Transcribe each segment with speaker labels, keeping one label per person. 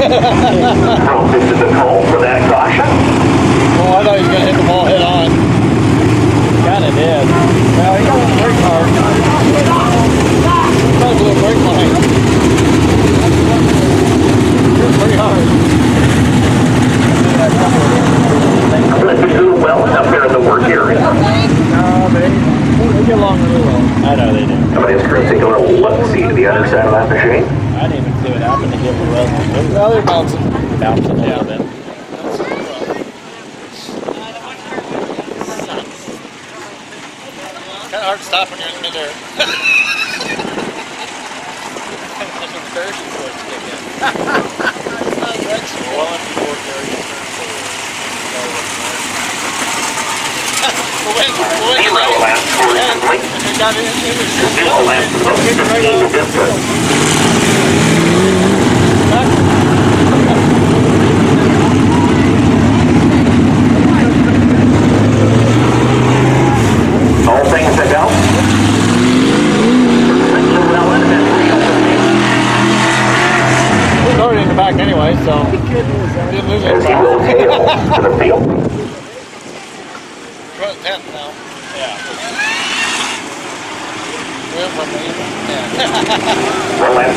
Speaker 1: This
Speaker 2: is the call for that caution.
Speaker 1: Well, I thought he was going to hit the ball head on. Kind of did. Well, he got a little brake hard. Got a little brake line. You're pretty hard.
Speaker 2: Let's do well up there in the work area. No,
Speaker 1: but they get along really well. I know they do.
Speaker 2: Somebody's crew take a little look-see to the other side of that machine.
Speaker 1: I didn't even see what happened to get the rest of the Now they're bouncing. bouncing a little bit. Kind of hard to stop when you're in midair. That's when parachute boys kick in. Well, before Gary The wind, the
Speaker 2: wind, Zero right? last tour is And complete. and
Speaker 1: they got in, it was
Speaker 2: Zero last 15 to distance. All things set. It
Speaker 1: was already in the back anyway, so didn't lose
Speaker 2: As any he will time. tail to the field.
Speaker 1: We're at 10th now. Yeah. We're from the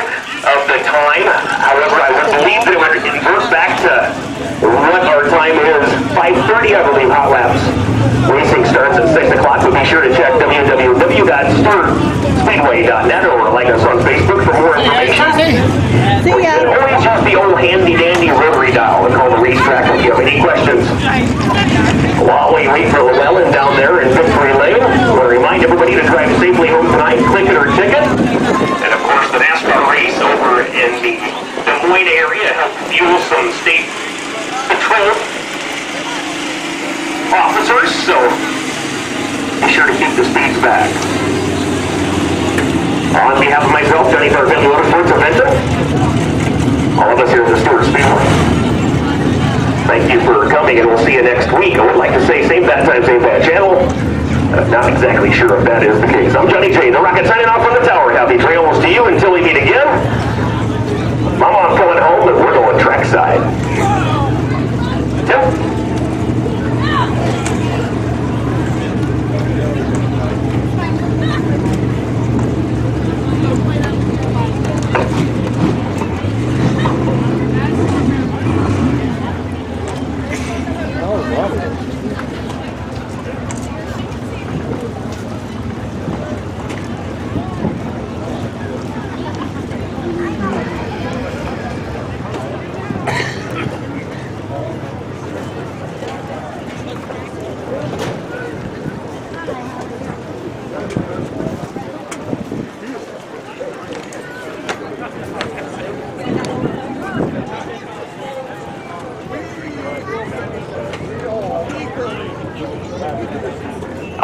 Speaker 2: of the time. However, I would believe that it would invert back to what our time is. 5.30, I believe, hot laps. Racing starts at 6 o'clock, so be sure to check www.stuartspeedway.net or like us on Facebook for more information. See ya. Or use the old handy-dandy rotary dial and call the racetrack if you have any questions. While we wait for Llewellyn down there in Victory Lane, we'll remind everybody to drive safely home tonight, click it or ticket. And of course, the NASCAR race over in the Des Moines area helped fuel some state patrol officers, so be sure to keep the speeds back. On behalf of myself, Johnny Darville Motorsports of Benton, all of us here at the Stuart Speedway. Thank you for coming, and we'll see you next week. I would like to say same bad time, same bad channel. Uh, not exactly sure if that is the case. I'm Johnny J. The Rocket signing off from the tower. Happy trails to you until we meet again. Mama, I'm going home, and we're going trackside. Tim?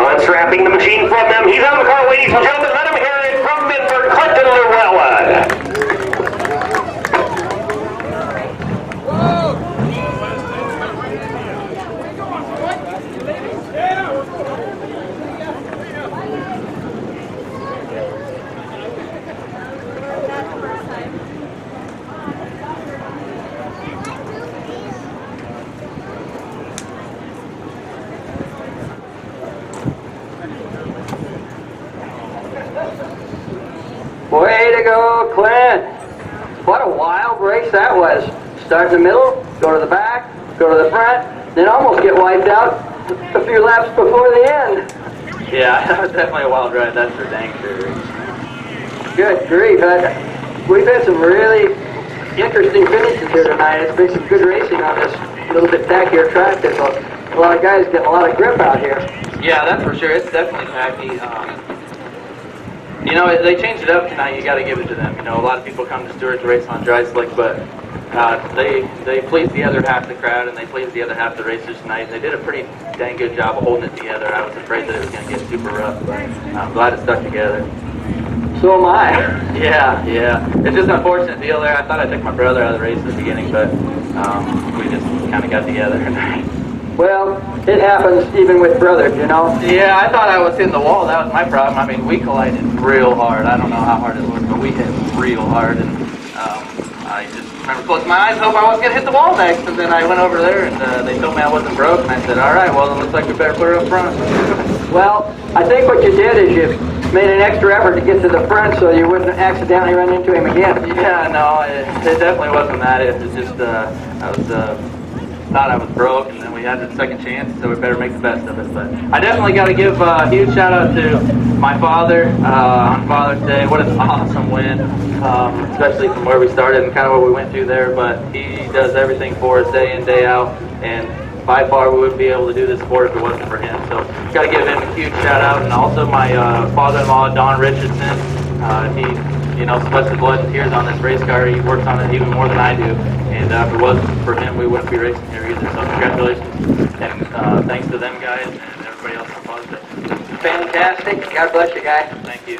Speaker 2: Unstrapping the machine from them. He's on the car, ladies and gentlemen. Let him hear it from Midford, Clinton Llewellyn.
Speaker 3: Way to go, Clint. What a wild race that was. Start in the middle, go to the back, go to the front, then almost get wiped out a few laps before the end.
Speaker 4: Yeah, that was definitely a wild ride. That's for dang sure.
Speaker 3: Good grief. We've had some really interesting finishes here tonight. It's been some good racing on this little bit tackier track. There's a, a lot of guys getting a lot of grip out here.
Speaker 4: Yeah, that's for sure. It's definitely tacky. Um, you know, they changed it up tonight. You got to give it to them. You know, a lot of people come to Stuart to race on dry slick, but uh, they they pleased the other half of the crowd and they pleased the other half of the racers tonight. And they did a pretty dang good job of holding it together. I was afraid that it was going to get super rough, but I'm glad it stuck together.
Speaker 3: So am I.
Speaker 4: Yeah, yeah. It's just an unfortunate deal there. I thought I took my brother out of the race at the beginning, but um, we just kind of got together.
Speaker 3: Well, it happens even with brothers, you know.
Speaker 4: yeah, I thought I was hitting the wall. That was my problem. I mean, we collided real hard. I don't know how hard it was, but we hit real hard. And um, I just remember closing my eyes hope I wasn't going to hit the wall next. And then I went over there and uh, they told me I wasn't broke. And I said, all right, well, it looks like we better put her up front.
Speaker 3: Well, I think what you did is you made an extra effort to get to the front so you wouldn't accidentally run into him again.
Speaker 4: Yeah, no, it, it definitely wasn't that. It was just uh, I was uh, thought I was broke, and then we had the second chance, so we better make the best of it. But I definitely got to give a huge shout out to my father uh, on Father's Day. What an awesome win, um, especially from where we started and kind of what we went through there. But he does everything for us day in day out, and by far we wouldn't be able to do this sport if it wasn't for him. So got to give him a huge shout out, and also my uh, father-in-law Don Richardson. Uh, he, you know, sweats the blood and tears on this race car. He works on it even more than I do. And uh, if it wasn't for him, we wouldn't be racing here either. So congratulations and uh, thanks to them guys and everybody else Father's
Speaker 3: Fantastic. God bless you, guys.
Speaker 4: Thank you.